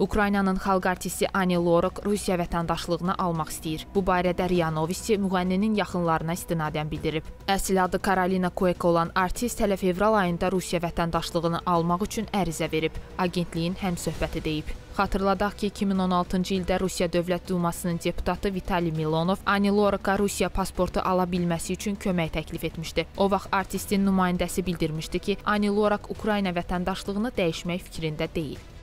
Ukraynanın xalq artisti Ani Lorak Rusiya vətəndaşlığını almaq istəyir. Bu barədə RIA Novosti müğənninin yaxınlarına istinadən bildirib. Əsl adı Karolina Koeka olan artist hələ fevral ayında Rusiya vətəndaşlığını almaq üçün ərizə verib. Agentliyin həmsöhbəti deyib. Xatırladaq ki, 2016-cı ildə Rusiya Dövlət Dumasının deputatı Vitali Milonov Ani Loraka Rusiya pasportu ala bilməsi üçün kömək təklif etmişdi. O vaxt artistin nümayəndəsi bildirmişdi ki, Ani Lorak Ukrayna vətəndaşlığını dəyişmək fikrində deyil.